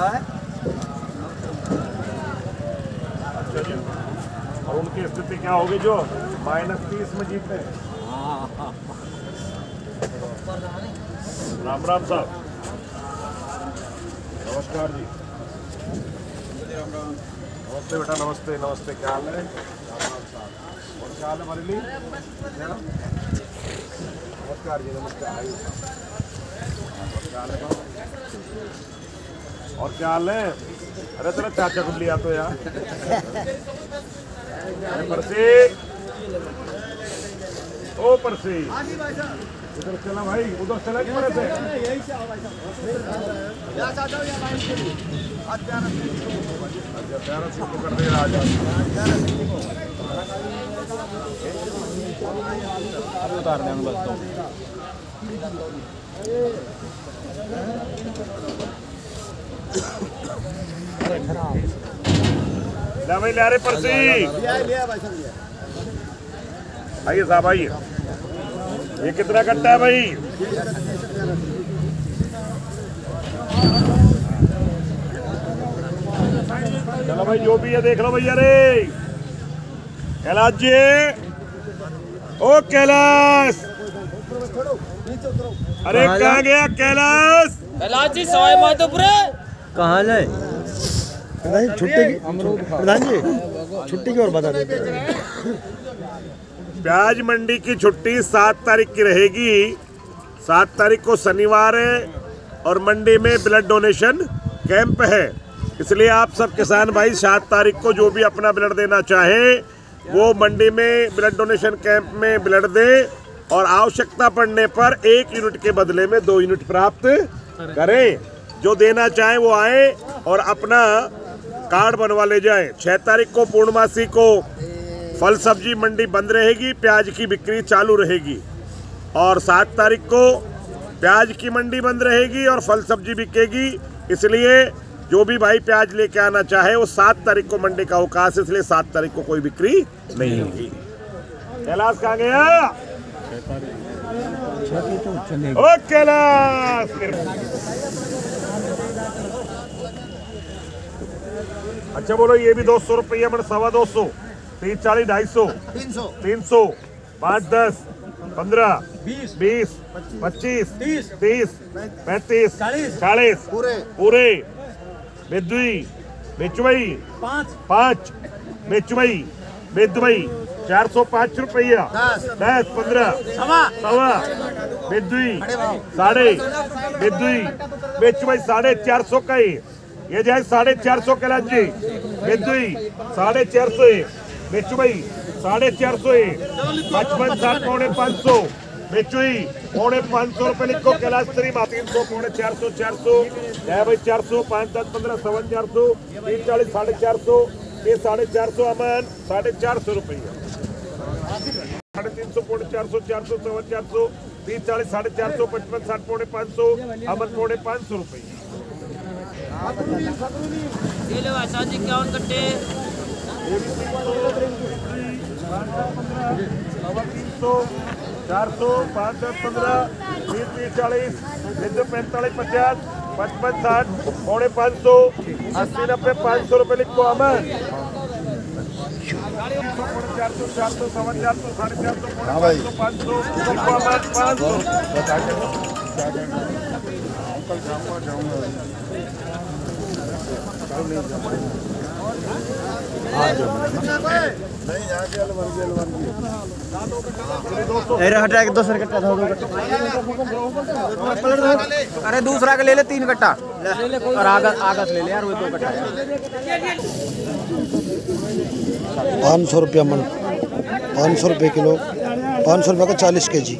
हुआ है और उनकी स्थिति क्या होगी जो माइनस तीस में जीते राम राम साहब नमस्कार जी नमस्ते बेटा नमस्ते नमस्ते क्या हाल है और क्या हाल है मरीली नमस्कार। जी नमस्कार क्या हाल है और क्या हाल है? अरे तेरा चाचा को लिया तो यार। परसी। ओ परसी। उधर चला भाई उधर चला कि मेरे से। अच्छा प्यारा सीट कर दे राजा उतार देंगे बस तो। ले भाई ले रहे परसी। आइए साहब आइए। ये कितना कट्टा है भाई? चलो भाई जो भी है देख लो भैया रे। कैलाश जी। ओ कैलाश। अरे कहाँ गया कैलाश? कैलाश जी सवाई माधोपुर। कहाँ जाए प्रधान जी, छुट्टी की प्रधान जी, छुट्टी की और बता देते प्याज मंडी की छुट्टी सात तारीख की रहेगी। सात तारीख को शनिवार है और मंडी में ब्लड डोनेशन कैंप है। इसलिए आप सब किसान भाई, सात तारीख को जो भी अपना ब्लड देना चाहे, वो मंडी में ब्लड डोनेशन कैंप में ब्लड दें और आवश्यकता पड़ने पर एक यूनिट के बदले में दो यूनिट प्राप्त करें। जो देना चाहे वो आए और अपना कार्ड बनवा ले जाएँ। छह तारीख को पूर्णमासी को फल सब्ज़ी मंडी बंद रहेगी प्याज की बिक्री चालू रहेगी। और सात तारीख को प्याज की मंडी बंद रहेगी और फल सब्ज़ी बिकेगी। इसलिए जो भी भाई प्याज लेके आना चाहे वो सात तारीख को मंडी का अवकाश है इसलिए सात तारीख को कोई बिक्री नहीं होगी। कैलाश कहा गया ओ कैलाश! अच्छा बोलो ये भी दो सौ रुपया मतलब सवा दो सौ। तीन चालीस ढाई सौ। तीन सौ। तीन सौ। पाँच दस पंद्रह बीस। बीस पच्चीस। तीस। तीस पैंतीस चालीस। पूरे। पूरे। बेदुई बेचुई पाँच। पाँच बेचुई बेदुई चार सौ पाँच रुपया। दस। पंद्रह। सवा। सवा। बेदुई साढ़े। बेदुई बेचुई साढ़े चार सौ का ही। ये जाए साढ़े चार सौ कैलाश जी बेदुई साढ़े चार सौ बेचुई साढ़े चार सौ पचपन सात पौने पाँच सौ। बेचुई पौने पाँच सौ रुपये लिखो, कैलाश श्री माँ तीन सौ, पौने चार सौ चार सौ। है भाई चार सौ, पाँच दस पंद्रह, सवन, चार सौ। तीन चालीस, साढ़े चार सौ। ये साढ़े चार सौ अमन, साढ़े चार सौ रुपये साढ़े तीन सौ, पौने चार सौ चार सौ सवा चार सौ। तीन चालीस, साढ़े चार सौ, पचपन साठ पौने पाँच सौ। अमन, पौने पाँच सौ रुपये ये लो जी इक्यावन कट्टे तीन सौ चार सौ पाँच दस पंद्रह बीस तीस चालीस तीन सौ पैंतालीस पचास पचपन साठ पौने पाँच सौ अस्सी नब्बे पाँच सौ रुपये लिखो अमन चार सौ चार सौ सवा चार सौ साढ़े चार सौ पाँच सौ पाँच सौ लिखो अमन पाँच सौ अरे हटा के दो कट्टा अरे दूसरा का ले ले, तीन कट्टा। और आगत आगत ले ले यार, वो दो कट्टा पाँच सौ रुपया मन, पाँच सौ रुपये किलो, पाँच सौ रुपये का चालीस के जी